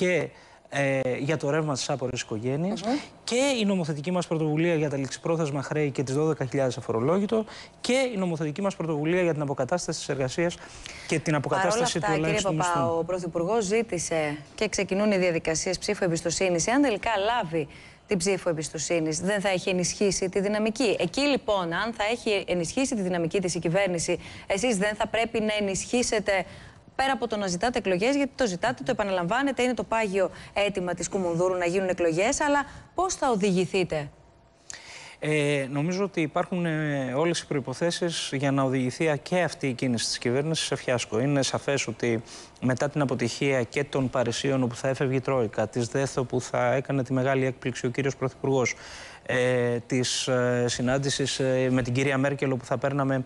και ε, για το ρεύμα της άπορης οικογένειας και η νομοθετική μας πρωτοβουλία για τα ληξιπρόθεσμα χρέη και τις 12.000 αφορολόγητο και η νομοθετική μας πρωτοβουλία για την αποκατάσταση της εργασίας και την αποκατάσταση αυτά, του ελάχιστου κύριε Παπά, μισθού. ο Πρωθυπουργός ζήτησε και ξεκινούν οι διαδικασίες ψήφου εμπιστοσύνης. Εάν τελικά λάβει την ψήφο εμπιστοσύνης, δεν θα έχει ενισχύσει τη δυναμική. Εκεί λοιπόν, αν θα έχει ενισχύσει τη δυναμική της η κυβέρνηση, εσείς δεν θα πρέπει να ενισχύσετε πέρα από το να ζητάτε εκλογές, γιατί το ζητάτε, το επαναλαμβάνετε, είναι το πάγιο αίτημα της Κουμουνδούρου να γίνουν εκλογές. Αλλά πώς θα οδηγηθείτε; Ε, νομίζω ότι υπάρχουν ε, όλες οι προϋποθέσεις για να οδηγηθεί και αυτή η κίνηση της κυβέρνησης σε φιάσκο. Είναι σαφές ότι μετά την αποτυχία και των Παρισίων όπου θα έφευγε η Τρόικα, της ΔΕΘΟ που θα έκανε τη μεγάλη έκπληξη ο κύριος Πρωθυπουργός, ε, της ε, συνάντησης ε, με την κυρία Μέρκελ όπου θα παίρναμε ε,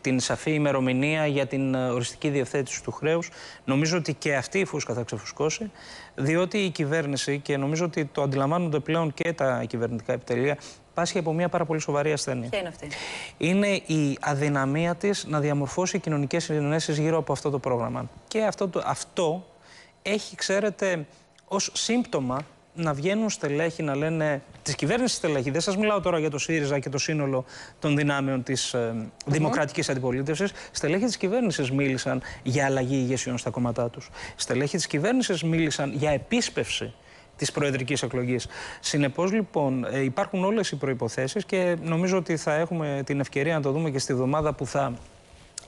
την σαφή ημερομηνία για την ε, οριστική διευθέτηση του χρέους. Νομίζω ότι και αυτή η φούσκα θα ξεφουσκώσει, διότι η κυβέρνηση, και νομίζω ότι το αντιλαμβάνονται πλέον και τα κυβερνητικά επιτελεία, πάσχει από μια πάρα πολύ σοβαρή ασθένεια. Ποια είναι αυτή; Είναι η αδυναμία της να διαμορφώσει κοινωνικές συνενέσεις γύρω από αυτό το πρόγραμμα. Και αυτό, το, αυτό έχει, ξέρετε, ως σύμπτωμα να βγαίνουν στελέχη να λένε της κυβέρνησης στελέχη. Δεν σας μιλάω τώρα για το ΣΥΡΙΖΑ και το σύνολο των δυνάμεων της ε, δημοκρατικής αντιπολίτευσης. Στελέχη της κυβέρνησης μίλησαν για αλλαγή ηγεσιών στα κόμματά τους. Στελέχη της κυβέρνησης μίλησαν για επίσπευση της προεδρικής εκλογής. Συνεπώς, λοιπόν, ε, υπάρχουν όλες οι προποθέσει και νομίζω ότι θα έχουμε την ευκαιρία να το δούμε και στη βδομάδα που θα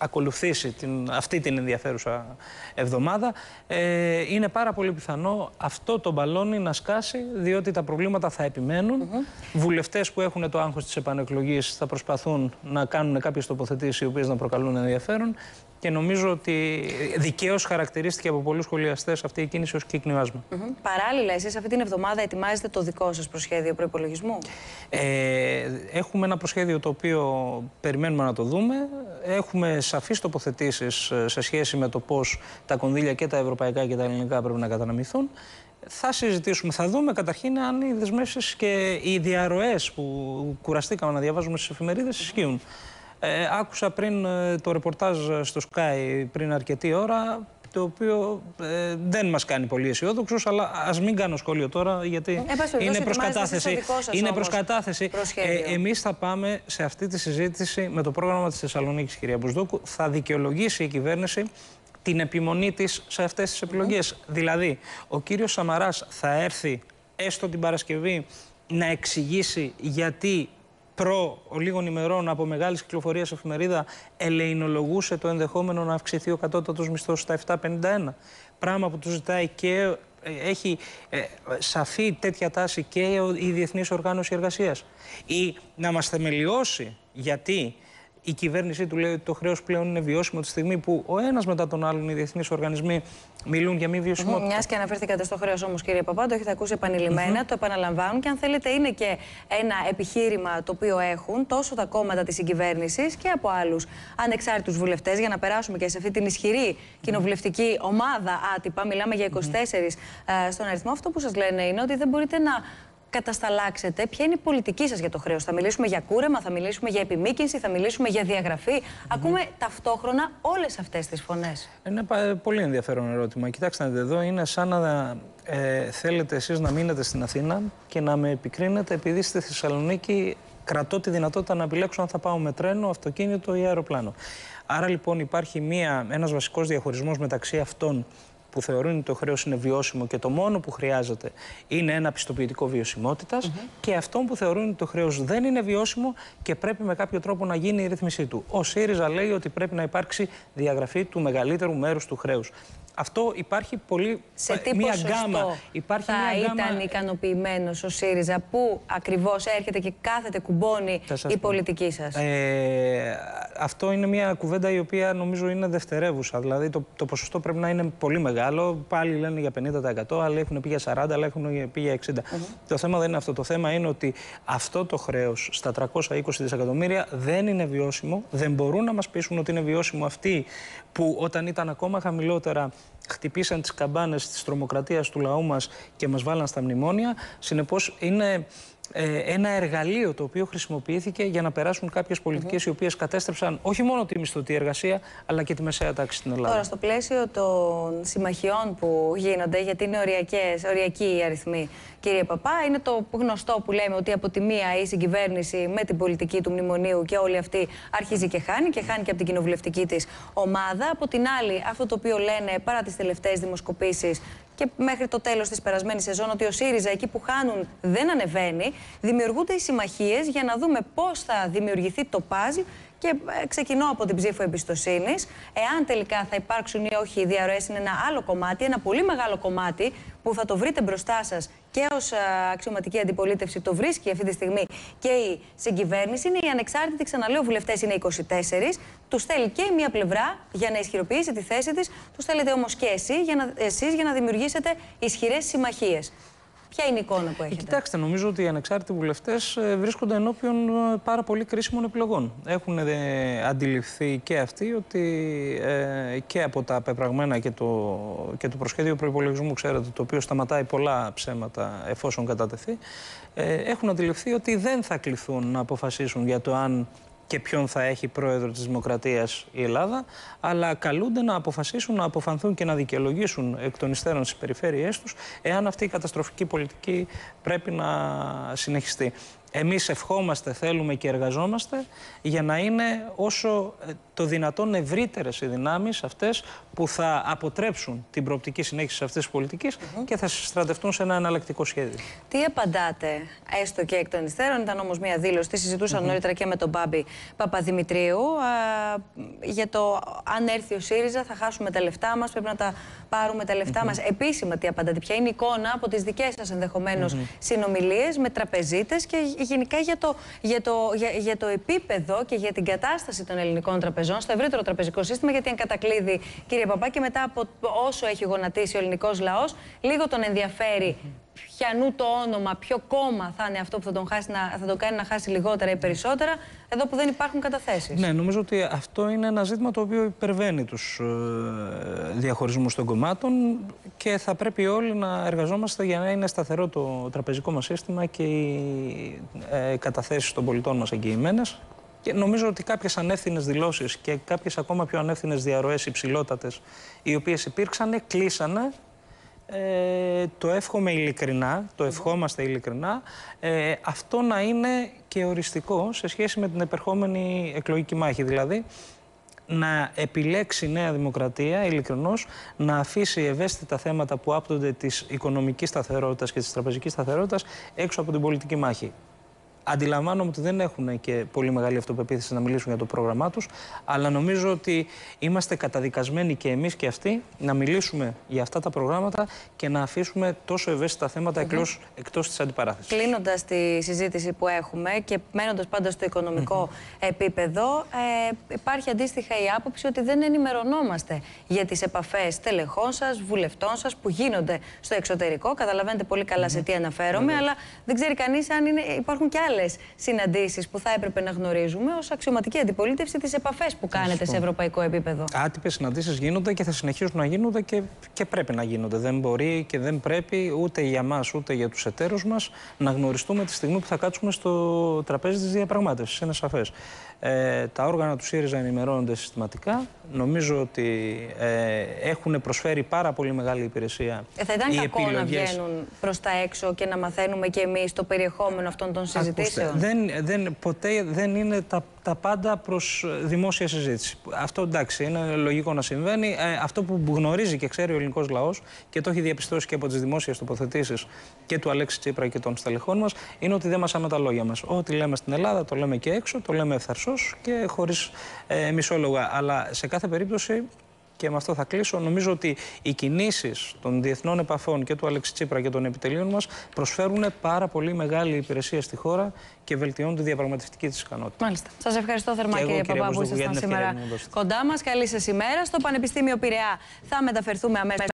ακολουθήσει την, αυτή την ενδιαφέρουσα εβδομάδα, ε, είναι πάρα πολύ πιθανό αυτό το μπαλόνι να σκάσει, διότι τα προβλήματα θα επιμένουν. Mm Βουλευτές που έχουν το άγχος της επανεκλογής θα προσπαθούν να κάνουν κάποιες τοποθετήσεις οι οποίες να προκαλούν ενδιαφέρον και νομίζω ότι δικαίως χαρακτηρίστηκε από πολλούς σχολιαστές αυτή η κίνηση ως κυκνιβάσμα. Mm -hmm. Παράλληλα, εσείς αυτή την εβδομάδα ετοιμάζετε το δικό σας προσχέδιο προπολογισμού. Ε, έχουμε ένα προσχέδιο το οποίο περιμένουμε να το δούμε. Έχουμε σαφείς τοποθετήσεις σε σχέση με το πώς τα κονδύλια και τα ευρωπαϊκά και τα ελληνικά πρέπει να καταναμηθούν. Θα συζητήσουμε, θα δούμε καταρχήν αν οι δεσμεύσεις και οι διαρροές που κουραστήκαμε να διαβάζουμε στις εφημερίδες ισχύουν. Ε, άκουσα πριν ε, το ρεπορτάζ στο Sky πριν αρκετή ώρα το οποίο ε, δεν μας κάνει πολύ αισιόδοξους, αλλά ας μην κάνω σχόλιο τώρα, γιατί ε, είναι προς κατάθεση. Είναι προς κατάθεση. Ε, εμείς θα πάμε σε αυτή τη συζήτηση με το πρόγραμμα της Θεσσαλονίκης, κυρία Μπουσδόκου. Θα δικαιολογήσει η κυβέρνηση την επιμονή της σε αυτές τις επιλογές. Δηλαδή, ο κύριος Σαμαράς θα έρθει έστω την Παρασκευή να εξηγήσει γιατί προ λίγων ημερών από μεγάλης κυκλοφορίας εφημερίδα ελεηνολογούσε το ενδεχόμενο να αυξηθεί ο κατώτατος μισθός στα 7,51. Πράγμα που τους ζητάει και ε, έχει ε, σαφή τέτοια τάση και η Διεθνής Οργάνωση Εργασίας. Ή να μας θεμελιώσει γιατί η κυβέρνησή του λέει ότι το χρέος πλέον είναι βιώσιμο τη στιγμή που ο ένας μετά τον άλλον οι διεθνείς οργανισμοί μιλούν για μη βιωσιμότητα. Μιας και αναφερθήκατε στο χρέος όμως, κύριε Παπά, το έχετε ακούσει επανειλημμένα, το επαναλαμβάνουν και αν θέλετε είναι και ένα επιχείρημα το οποίο έχουν τόσο τα κόμματα της συγκυβέρνησης και από άλλους ανεξάρτητους βουλευτές για να περάσουμε και σε αυτή την ισχυρή κοινοβουλευτική ομάδα άτυπα. Μιλάμε για 24 ε, στον αριθμό. Αυτό που σας λένε είναι ότι δεν μπορείτε να κατασταλάξετε, ποια είναι η πολιτική σας για το χρέος. Θα μιλήσουμε για κούρεμα, θα μιλήσουμε για επιμήκυνση, θα μιλήσουμε για διαγραφή. Ακούμε ταυτόχρονα όλες αυτές τις φωνές. Είναι πολύ ενδιαφέρον ερώτημα. Κοιτάξτε, εδώ είναι σαν να ε, θέλετε εσείς να μείνετε στην Αθήνα και να με επικρίνετε επειδή στη Θεσσαλονίκη κρατώ τη δυνατότητα να επιλέξω αν θα πάω με τρένο, αυτοκίνητο ή αεροπλάνο. Άρα λοιπόν υπάρχει μία, ένας βασικός διαχωρισμός μεταξύ αυτών που θεωρούν ότι το χρέος είναι βιώσιμο και το μόνο που χρειάζεται είναι ένα πιστοποιητικό βιωσιμότητας και αυτών που θεωρούν ότι το χρέος δεν είναι βιώσιμο και πρέπει με κάποιο τρόπο να γίνει η ρύθμισή του. Ο ΣΥΡΙΖΑ λέει ότι πρέπει να υπάρξει διαγραφή του μεγαλύτερου μέρους του χρέους. Αυτό υπάρχει πολύ. Σε τι μία γκάμα. Υπάρχει θα μία ήταν γκάμα... ικανοποιημένος ο ΣΥΡΙΖΑ που ακριβώς έρχεται και κάθεται κουμπώνει η πολιτική σας; Ε, αυτό είναι μια κουβέντα η οποία νομίζω είναι δευτερεύουσα. Δηλαδή το, το ποσοστό πρέπει να είναι πολύ μεγάλο. Πάλι λένε για 50%, άλλοι έχουν πει για 40%, άλλοι έχουν πει για 60%. Το θέμα δεν είναι αυτό. Το θέμα είναι ότι αυτό το χρέος στα 320 δισεκατομμύρια δεν είναι βιώσιμο. Δεν μπορούν να μας πείσουν ότι είναι βιώσιμο αυτοί που όταν ήταν ακόμα χαμηλότερα χτυπήσαν τις καμπάνες της τρομοκρατίας του λαού μας και μας βάλαν στα μνημόνια. Συνεπώς είναι ε, ένα εργαλείο το οποίο χρησιμοποιήθηκε για να περάσουν κάποιες πολιτικές οι οποίες κατέστρεψαν όχι μόνο τη μισθωτή εργασία, αλλά και τη μεσαία τάξη στην Ελλάδα. Τώρα, στο πλαίσιο των συμμαχιών που γίνονται, γιατί είναι οριακές, οριακοί οι αριθμοί, κύριε Παπά, είναι το γνωστό που λέμε ότι από τη μία η συγκυβέρνηση με την πολιτική του μνημονίου και όλη αυτή αρχίζει και χάνει και χάνει και από την κοινοβουλευτική της ομάδα. Από την άλλη, αυτό το οποίο λένε παρά τις τελευταίες δημοσκοπήσεις και μέχρι το τέλος της περασμένης σεζόν ότι ο ΣΥΡΙΖΑ εκεί που χάνουν δεν ανεβαίνει. Δημιουργούνται οι συμμαχίες για να δούμε πώς θα δημιουργηθεί το παζλ και ε, ξεκινώ από την ψήφο εμπιστοσύνης. Εάν τελικά θα υπάρξουν ή όχι οι διαρροές, είναι ένα άλλο κομμάτι, ένα πολύ μεγάλο κομμάτι που θα το βρείτε μπροστά σας και ως ε, αξιωματική αντιπολίτευση, το βρίσκει αυτή τη στιγμή και η συγκυβέρνηση. Είναι οι ανεξάρτητοι, ξαναλέω, βουλευτές είναι 24. Τους θέλει και η μία πλευρά για να ισχυροποιήσει τη θέση της, τους θέλετε όμως και εσείς για, να, εσείς για να δημιουργήσετε ισχυρές συμμαχίες. Ποια είναι η εικόνα που έχετε; Κοιτάξτε, νομίζω ότι οι ανεξάρτητοι βουλευτές βρίσκονται ενώπιον ε, πάρα πολύ κρίσιμων επιλογών. Έχουν ε, αντιληφθεί και αυτοί ότι ε, και από τα πεπραγμένα και το, και το προσχέδιο προπολογισμού, ξέρετε, το οποίο σταματάει πολλά ψέματα εφόσον κατατεθεί, έχουν αντιληφθεί ότι δεν θα κληθούν να αποφασίσουν για το αν και ποιον θα έχει πρόεδρο της Δημοκρατίας η Ελλάδα, αλλά καλούνται να αποφασίσουν, να αποφανθούν και να δικαιολογήσουν εκ των υστέρων στις περιφέρειές τους, εάν αυτή η καταστροφική πολιτική πρέπει να συνεχιστεί. Εμείς ευχόμαστε, θέλουμε και εργαζόμαστε για να είναι όσο ε, το δυνατόν ευρύτερες οι δυνάμεις αυτές που θα αποτρέψουν την προοπτική συνέχισης αυτής της πολιτικής και θα συστρατευτούν σε ένα εναλλακτικό σχέδιο. Τι απαντάτε, έστω και εκ των υστέρων, ήταν όμως μια δήλωση, τη συζητούσαν νωρίτερα και με τον Μπάμπη Παπαδημητρίου, α, για το αν έρθει ο ΣΥΡΙΖΑ θα χάσουμε τα λεφτά μας, πρέπει να τα πάρουμε τα λεφτά μας. Επίσημα τι απαντάτε, ποια είναι η εικόνα από τις δικές σας ενδεχομένως συνομιλίες με τραπεζίτες και γενικά για το, για, το, για, για το επίπεδο και για την κατάσταση των ελληνικών τραπεζών στο ευρύτερο τραπεζικό σύστημα. Γιατί αν κατακλείδει, κύριε Παπά, και μετά από όσο έχει γονατίσει ο ελληνικός λαός, λίγο τον ενδιαφέρει ποιανού το όνομα, ποιο κόμμα θα είναι αυτό που θα τον, χάσει, να, θα τον κάνει να χάσει λιγότερα ή περισσότερα, εδώ που δεν υπάρχουν καταθέσεις. Ναι, νομίζω ότι αυτό είναι ένα ζήτημα το οποίο υπερβαίνει τους ε, διαχωρισμούς των κομμάτων και θα πρέπει όλοι να εργαζόμαστε για να είναι σταθερό το τραπεζικό μας σύστημα και οι ε, καταθέσεις των πολιτών μας εγγυημένες. Και νομίζω ότι κάποιες ανεύθυνες δηλώσεις και κάποιες ακόμα πιο ανεύθυνες διαρροές υψηλότατες, οι οποίες υπήρξαν, κλείσανε ε, το εύχομαι ειλικρινά, το ευχόμαστε ειλικρινά, ε, αυτό να είναι και οριστικό σε σχέση με την επερχόμενη εκλογική μάχη. Δηλαδή, να επιλέξει η Νέα Δημοκρατία, ειλικρινώς, να αφήσει ευαίσθητα θέματα που άπτονται της οικονομικής σταθερότητας και της τραπεζικής σταθερότητας έξω από την πολιτική μάχη. Αντιλαμβάνομαι ότι δεν έχουν και πολύ μεγάλη αυτοπεποίθηση να μιλήσουν για το πρόγραμμά τους, αλλά νομίζω ότι είμαστε καταδικασμένοι και εμείς και αυτοί να μιλήσουμε για αυτά τα προγράμματα και να αφήσουμε τόσο ευαίσθητα θέματα mm -hmm. εκτός της αντιπαράθεσης. Κλείνοντας τη συζήτηση που έχουμε και μένοντας πάντα στο οικονομικό επίπεδο, ε, υπάρχει αντίστοιχα η άποψη ότι δεν ενημερωνόμαστε για τις επαφές τελεχών σας, βουλευτών σας που γίνονται στο εξωτερικό. Καταλαβαίνετε πολύ καλά σε τι αναφέρομαι, αλλά δεν ξέρει κανείς αν είναι, υπάρχουν και άλλες συναντήσεις που θα έπρεπε να γνωρίζουμε ως αξιωματική αντιπολίτευση τις επαφές που κάνετε σε ευρωπαϊκό επίπεδο; Άτυπες συναντήσεις γίνονται και θα συνεχίσουν να γίνονται και, και πρέπει να γίνονται. Δεν μπορεί και δεν πρέπει ούτε για μας ούτε για τους εταίρους μας να γνωριστούμε τη στιγμή που θα κάτσουμε στο τραπέζι της διαπραγμάτευσης. Είναι σαφές. Ε, τα όργανα του ΣΥΡΙΖΑ ενημερώνονται συστηματικά. Νομίζω ότι ε, έχουν προσφέρει πάρα πολύ μεγάλη υπηρεσία. Ε, θα ήταν κακό επιλογές... να βγαίνουν προς τα έξω και να μαθαίνουμε και εμείς το περιεχόμενο αυτών των συζητήσεων. Δεν, δεν, ποτέ δεν είναι τα, τα πάντα προς δημόσια συζήτηση. Αυτό εντάξει, είναι λογικό να συμβαίνει. Ε, αυτό που γνωρίζει και ξέρει ο ελληνικός λαός και το έχει διαπιστώσει και από τις δημόσιες τοποθετήσεις και του Αλέξη Τσίπρα και των στελεχών μας, είναι ότι δεν μασάμε τα λόγια μας. Ό,τι λέμε στην Ελλάδα το λέμε και έξω, το λέμε ευθαρσός και χωρίς ε, μισόλογα. Αλλά σε κάθε περίπτωση και με αυτό θα κλείσω. Νομίζω ότι οι κινήσεις των διεθνών επαφών και του Αλέξη Τσίπρα και των επιτελείων μας προσφέρουν πάρα πολύ μεγάλη υπηρεσία στη χώρα και βελτιώνουν τη διαπραγματευτική της ικανότητα. Μάλιστα. Σας ευχαριστώ θερμά, και κύριε Παπά, που ήσασταν σήμερα κοντά μας. Καλή σας ημέρα. Στο Πανεπιστήμιο Πειραιά θα μεταφερθούμε αμέσως.